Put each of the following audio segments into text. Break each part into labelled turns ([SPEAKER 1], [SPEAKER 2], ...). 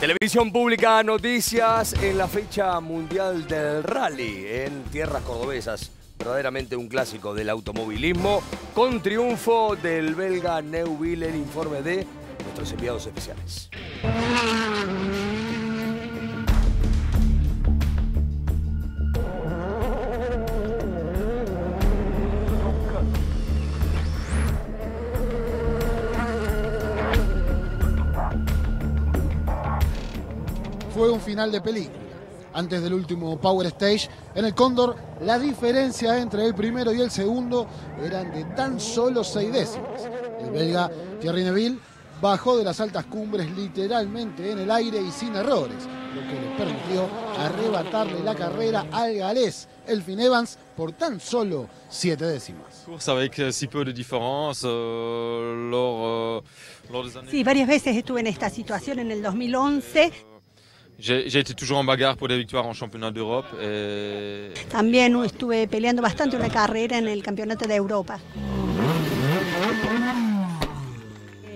[SPEAKER 1] Televisión Pública Noticias en la fecha mundial del rally en tierras cordobesas. Verdaderamente un clásico del automovilismo con triunfo del belga Neuville, el informe de nuestros enviados especiales.
[SPEAKER 2] Fue un final de película. Antes del último Power Stage, en el Cóndor, la diferencia entre el primero y el segundo eran de tan solo seis décimas. El belga Thierry Neville bajó de las altas cumbres literalmente en el aire y sin errores, lo que le permitió arrebatarle la carrera al galés Elfin Evans por tan solo siete décimas.
[SPEAKER 3] avec si peu de différence euh, lors, euh, lors des années.
[SPEAKER 4] Sí, varias veces estuve en esta situación en el 2011.
[SPEAKER 3] J'ai été toujours en bagarre pour des victoires en championnat d'Europe.
[SPEAKER 4] También estuve peleando bastante una carrera en el Campeonato de Europa.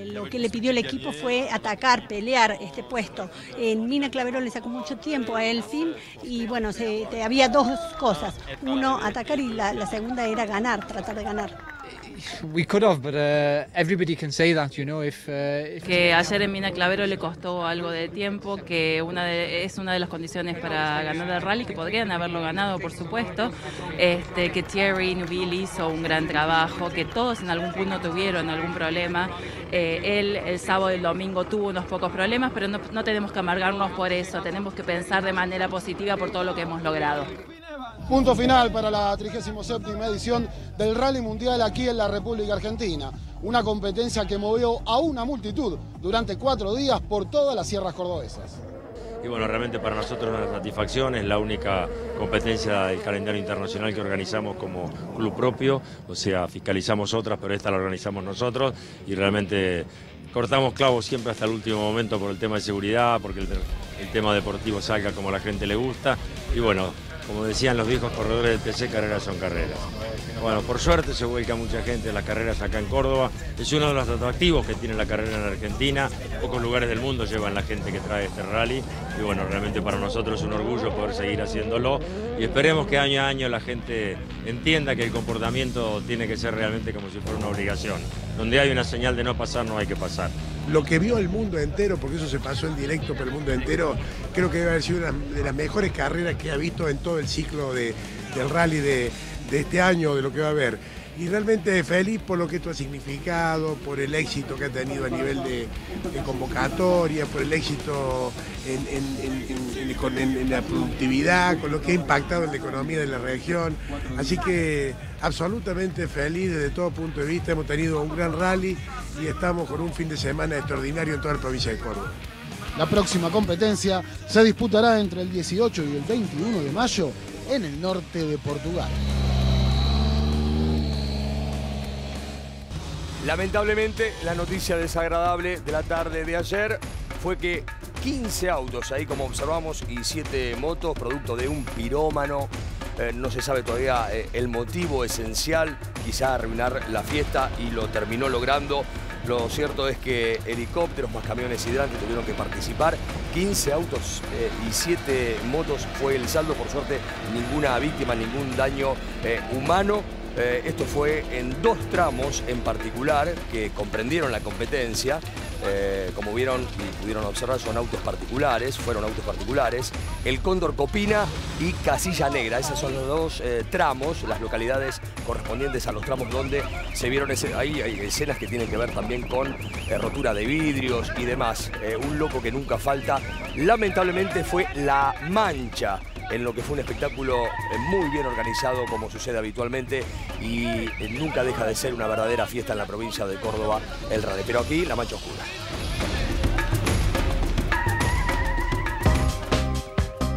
[SPEAKER 4] Lo que le pidió el equipo fue atacar, pelear este puesto. En Mina Clavero le sacó mucho tiempo a Elfin y bueno, se- había dos cosas. Uno, atacar y la, la segunda era ganar, tratar de ganar.
[SPEAKER 5] Que ayer en Mina Clavero le costó algo de tiempo, que una de- es una de las condiciones para ganar el rally, que podrían haberlo ganado, por supuesto, este, que Thierry Neuville hizo un gran trabajo, que todos en algún punto tuvieron algún problema. Eh, él el sábado y el domingo tuvo unos pocos problemas, pero no tenemos que amargarnos por eso, tenemos que pensar de manera positiva por todo lo que hemos logrado.
[SPEAKER 2] Punto final para la 37 edición del Rally Mundial aquí en la República Argentina. Una competencia que movió a una multitud durante cuatro días por todas las sierras cordobesas.
[SPEAKER 6] Y bueno, realmente para nosotros es una satisfacción, es la única competencia del calendario internacional que organizamos como club propio, o sea, fiscalizamos otras, pero esta la organizamos nosotros y realmente cortamos clavos siempre hasta el último momento por el tema de seguridad, porque el, tema deportivo salga como a la gente le gusta y bueno, como decían los viejos corredores del TC, carreras son carreras. Bueno, por suerte se vuelca mucha gente a las carreras acá en Córdoba. Es uno de los atractivos que tiene la carrera en Argentina. Pocos lugares del mundo llevan la gente que trae este rally. Y bueno, realmente para nosotros es un orgullo poder seguir haciéndolo. Y esperemos que año a año la gente entienda que el comportamiento tiene que ser realmente como si fuera una obligación. Donde hay una señal de no pasar, no hay que pasar.
[SPEAKER 7] Lo que vio el mundo entero, porque eso se pasó en directo por el mundo entero, creo que debe haber sido una de las mejores carreras que ha visto en todo el ciclo de- del rally de, de este año, de lo que va a haber. Y realmente feliz por lo que esto ha significado, por el éxito que ha tenido a nivel de, convocatoria, por el éxito en la productividad, con lo que ha impactado en la economía de la región. Así que absolutamente feliz desde todo punto de vista. Hemos tenido un gran rally y estamos con un fin de semana extraordinario en toda la provincia de Córdoba.
[SPEAKER 2] La próxima competencia se disputará entre el 18 y el 21 de mayo en el norte de Portugal.
[SPEAKER 1] Lamentablemente, la noticia desagradable de la tarde de ayer fue que 15 autos, ahí como observamos, y 7 motos, producto de un pirómano. Eh, no se sabe todavía eh, el motivo esencial, quizá arruinar la fiesta, y lo terminó logrando. Lo cierto es que helicópteros más camiones hidrantes tuvieron que participar. 15 autos eh, y 7 motos fue el saldo. Por suerte, ninguna víctima, ningún daño humano. Eh, esto fue en dos tramos en particular que comprendieron la competencia. Eh, como vieron y pudieron observar, son autos particulares, fueron autos particulares. El Cóndor Copina y Casilla Negra. Esos son los dos eh, tramos, las localidades correspondientes a los tramos donde se vieron ahí hay escenas que tienen que ver también con rotura de vidrios y demás. Un loco que nunca falta. Lamentablemente fue La Mancha en lo que fue un espectáculo eh, muy bien organizado como sucede habitualmente y eh, nunca deja de ser una verdadera fiesta en la provincia de Córdoba el rally. Pero aquí la mancha oscura.